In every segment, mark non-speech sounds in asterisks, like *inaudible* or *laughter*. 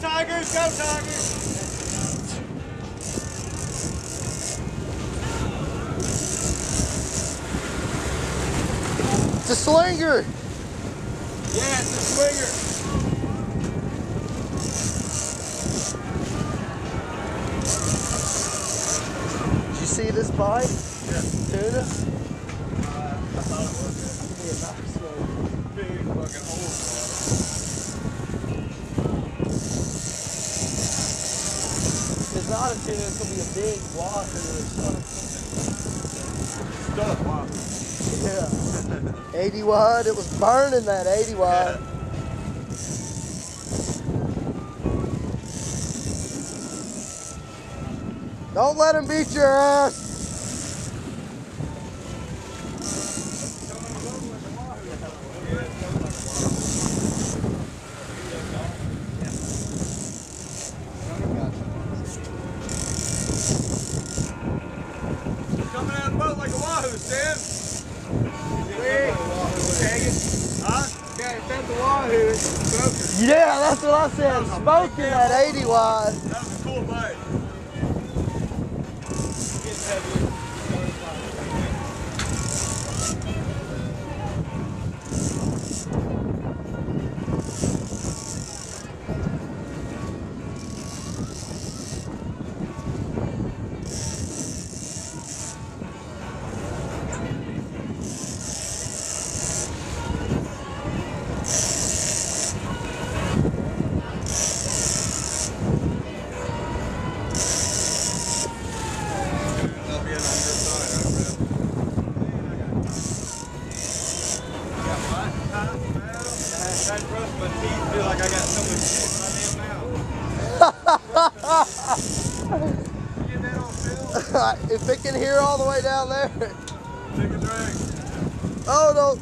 Tigers, go Tigers! It's a slinger. Yeah, it's a swinger. Did you see this bite? Yeah. Tuna? Uh, I thought it was a big fucking hole. A tuna, it's gonna be a big wad Stuff, wow. Yeah. 80 wide, it was burning that 80 wide. Don't let him beat your ass. Yeah, that's what I said. Smoking at 80 wide. *laughs* if it can hear all the way down there. Take a drink. Oh no.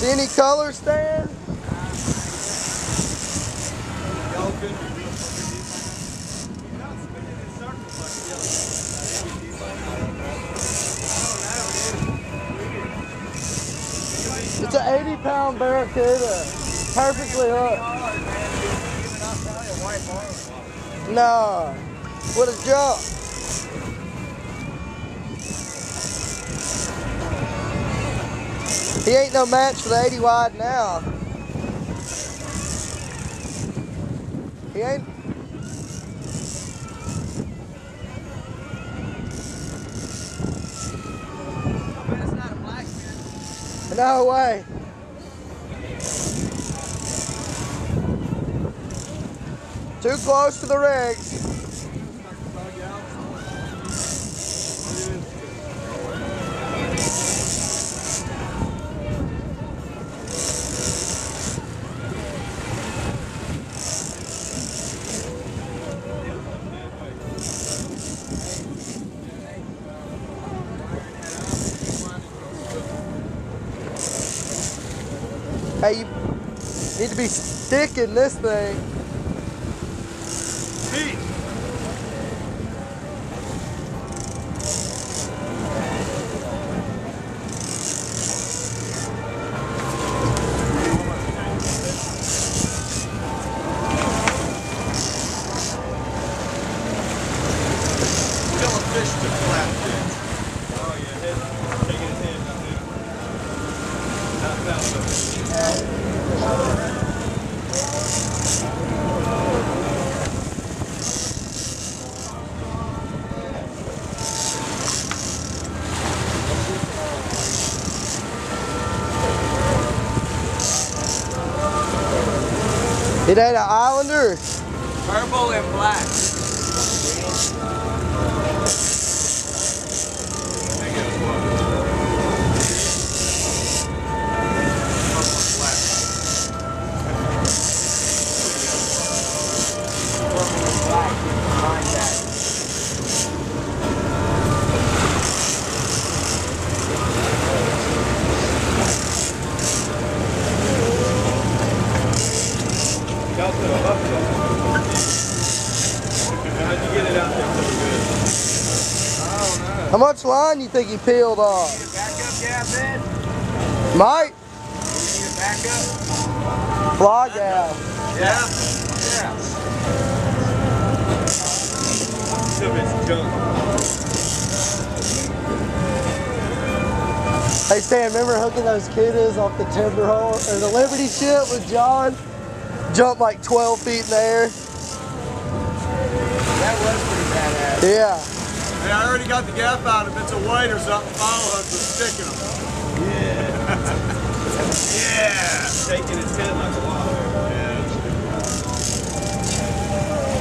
See any color stand? Perfectly hooked. No. What a jump. He ain't no match for the 80 wide now. He ain't. No way. Too close to the rigs. Hey, you need to be sticking this thing. It ain't an islander. Purple and black. Much line you think he peeled off? Need a backup gas head? Might. Need a backup? Fly gal. Yeah. Yeah. Hey Stan, remember hooking those kudas off the timber hole or the Liberty ship with John? Jumped like 12 feet in the air. That was pretty badass. Yeah. Hey, I already got the gaff out. If it's a white or something, follow us with sticking them. Yeah. yeah. Shaking his head like a wild Yeah.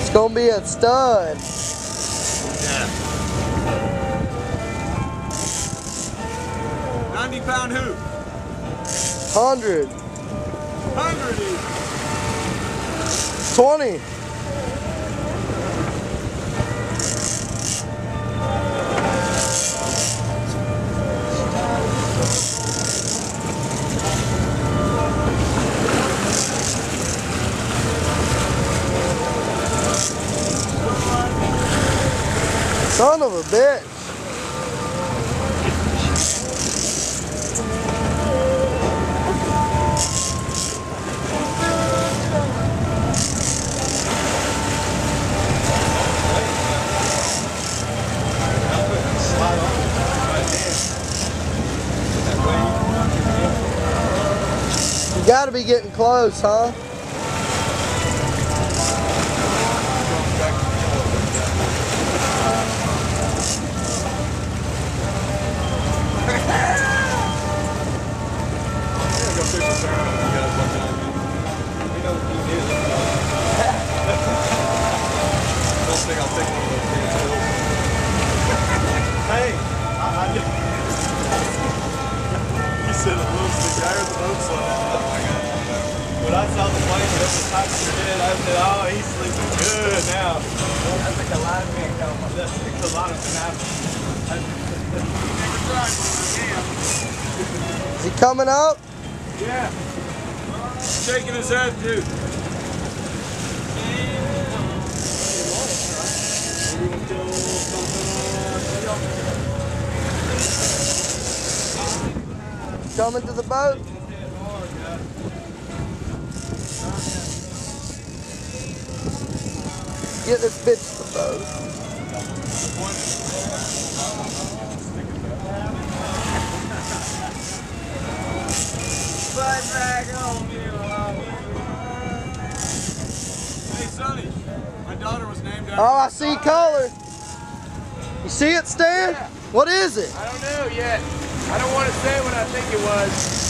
It's gonna be a stud. Yeah. 90 pound hoop. 100, 100 even. 20. Son of a bitch. You gotta be getting close, huh? I said, oh, he's sleeping good now. Think a lot of men come. That's a lot of men Never tried one Is he coming up? Yeah. Shaking his head too. Coming to the boat? Get this bitch the boat. Hey Sonny, my daughter was named after. Oh, I see color. You see it, Stan? Yeah. What is it? I don't know yet. I don't want to say what I think it was.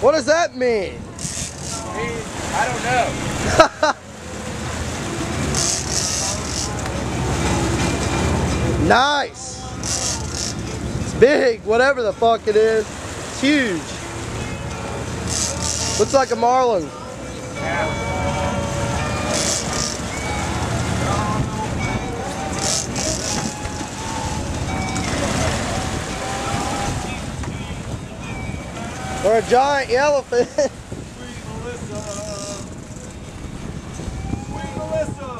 What does that mean? I don't know. *laughs* Nice. It's big, whatever the fuck it is. It's huge. Looks like a marlin. Or a giant yellowfin. *laughs* Sweet Melissa. Sweet Melissa.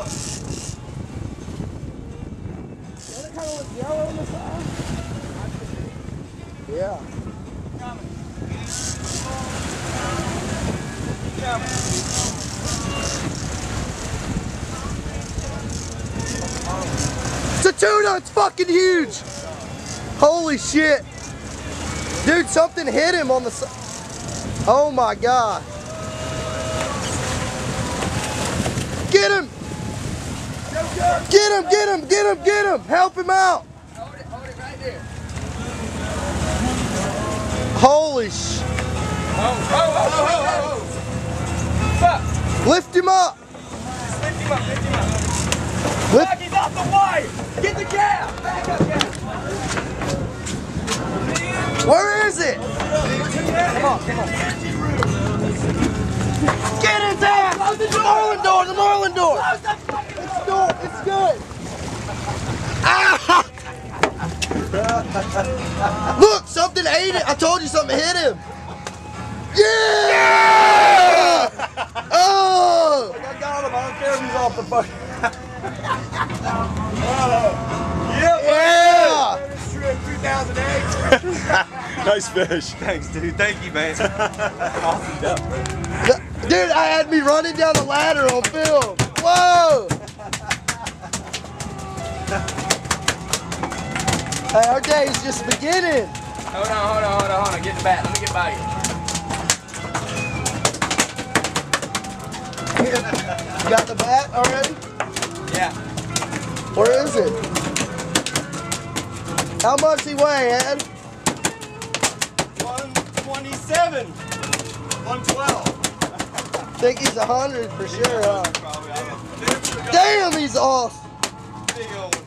Doesn't it kind of look yellow on the side? Yeah. It's a tuna! It's fucking huge! Holy shit! Dude, something hit him on the side. Oh my god. Get him! Get him, get him, get him, get him! Help him out! Hold it, hold it right there. Holy sh... Oh, oh, oh, oh, oh, oh. Lift him up! Lift him up, lift him up. Lift... Fuck, he's off the wire. Get the gaff. Back up, gaff. Where is it? Come on, come on. Get his ass! Close the The. Marlin door, the Marlin door! Close the fucking door. It's door, it's good! Ah! *laughs* Look, something ate it. I told you something hit him. Yeah! Oh! oh! I got him. I don't care if he's off the fucking. *laughs* Yeah! This trip 2008. *laughs* nice fish. Thanks, dude. Thank you, man. *laughs* awesome duck, bro. Dude, I had me running down the ladder on film. Whoa! Hey, our day is just beginning. Hold on, hold on, hold on, hold on. Get the bat. Let me get by you. *laughs* You got the bat already? Yeah. Where is it? How much he weigh, Ed? 127. 112. think he's a hundred for sure. Huh? Probably. I don't know. Damn, he's off! Big old